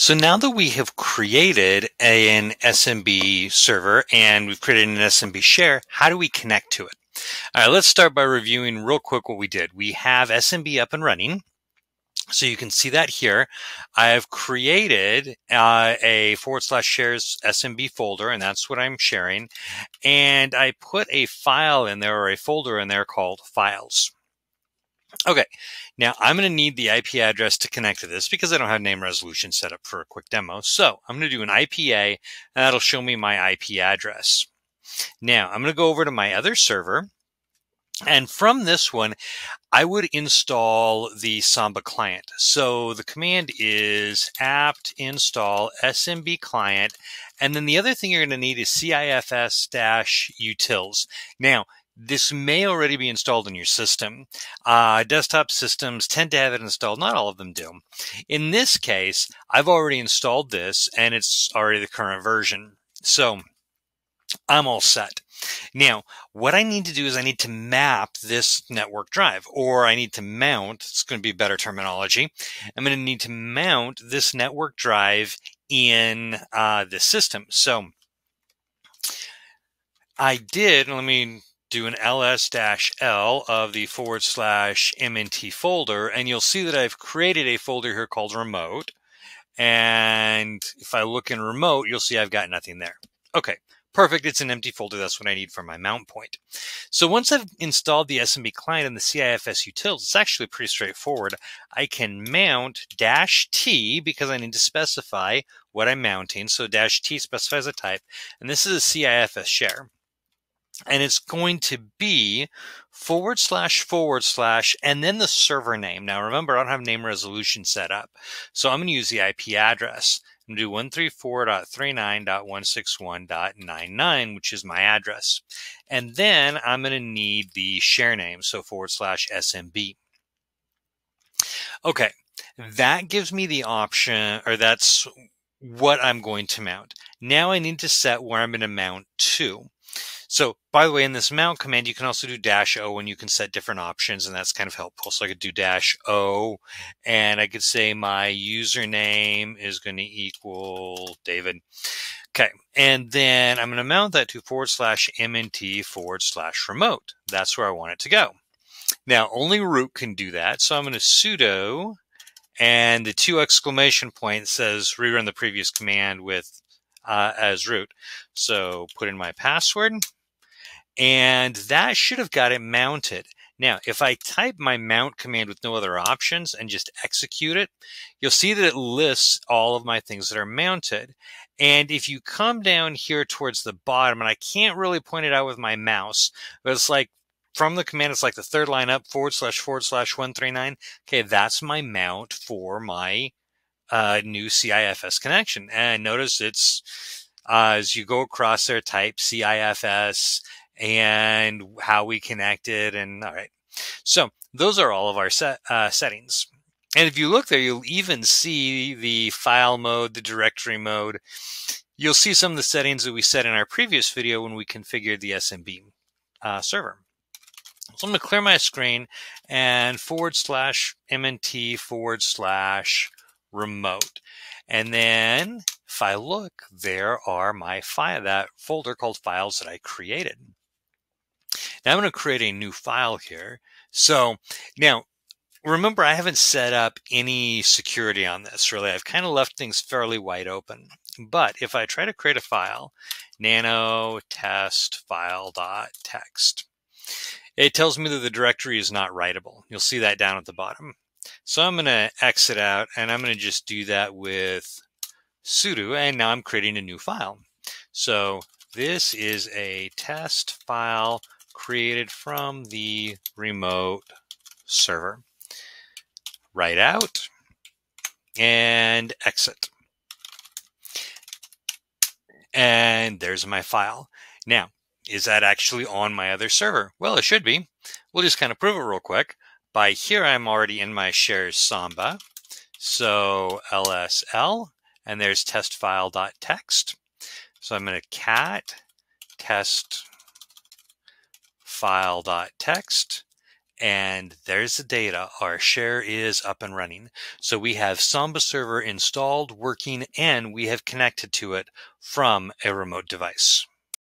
So now that we have created an SMB server and we've created an SMB share, how do we connect to it? All right, let's start by reviewing real quick what we did. We have SMB up and running. So you can see that here. I have created uh, a forward slash shares SMB folder, and that's what I'm sharing. And I put a file in there or a folder in there called files. Okay, now I'm going to need the IP address to connect to this because I don't have name resolution set up for a quick demo. So I'm going to do an IPA and that'll show me my IP address. Now I'm going to go over to my other server and from this one, I would install the Samba client. So the command is apt install SMB client. And then the other thing you're going to need is CIFS-utils. Now, this may already be installed in your system. Uh, desktop systems tend to have it installed. Not all of them do. In this case, I've already installed this and it's already the current version. So I'm all set. Now, what I need to do is I need to map this network drive, or I need to mount, it's going to be better terminology. I'm going to need to mount this network drive in uh, this system. So I did, let me do an ls-l of the forward slash mnt folder, and you'll see that I've created a folder here called remote. And if I look in remote, you'll see I've got nothing there. Okay, perfect. It's an empty folder. That's what I need for my mount point. So once I've installed the SMB client and the CIFS utils, it's actually pretty straightforward. I can mount dash T because I need to specify what I'm mounting. So dash T specifies a type, and this is a CIFS share and it's going to be forward slash forward slash and then the server name. Now remember, I don't have name resolution set up. So I'm going to use the IP address. I'm going to do 134.39.161.99, which is my address. And then I'm going to need the share name. So forward slash SMB. Okay. That gives me the option, or that's what I'm going to mount. Now I need to set where I'm going to mount to. So by the way, in this mount command, you can also do dash O and you can set different options and that's kind of helpful. So I could do dash O and I could say my username is going to equal David. Okay. And then I'm going to mount that to forward slash MNT forward slash remote. That's where I want it to go. Now only root can do that. So I'm going to sudo and the two exclamation points says rerun the previous command with uh, as root. So put in my password and that should have got it mounted. Now, if I type my mount command with no other options and just execute it, you'll see that it lists all of my things that are mounted. And if you come down here towards the bottom, and I can't really point it out with my mouse, but it's like from the command, it's like the third line up forward slash forward slash 139. Okay, that's my mount for my uh, new CIFS connection. And notice it's uh, as you go across there, type CIFS and how we connected and all right. So those are all of our set, uh, settings. And if you look there, you'll even see the file mode, the directory mode. You'll see some of the settings that we set in our previous video when we configured the SMB uh, server. So I'm going to clear my screen and forward slash MNT forward slash remote. And then if I look, there are my file, that folder called files that I created. Now I'm going to create a new file here. So now remember, I haven't set up any security on this really. I've kind of left things fairly wide open. But if I try to create a file, nano test file dot text, it tells me that the directory is not writable. You'll see that down at the bottom. So I'm going to exit out and I'm going to just do that with sudo. And now I'm creating a new file. So this is a test file created from the remote server. Write out and exit. And there's my file. Now, is that actually on my other server? Well, it should be. We'll just kind of prove it real quick. By here, I'm already in my shares Samba. So lsl, and there's testfile.txt. So I'm going to cat test file.txt And there's the data. Our share is up and running. So we have Samba server installed, working, and we have connected to it from a remote device.